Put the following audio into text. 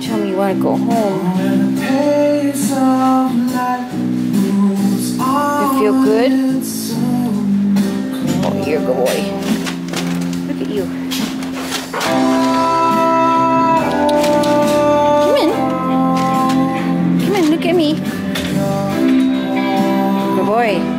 Tell me you want to go home. You feel good? Oh, you're a good boy. Look at you. Come in. Come in, look at me. Good boy.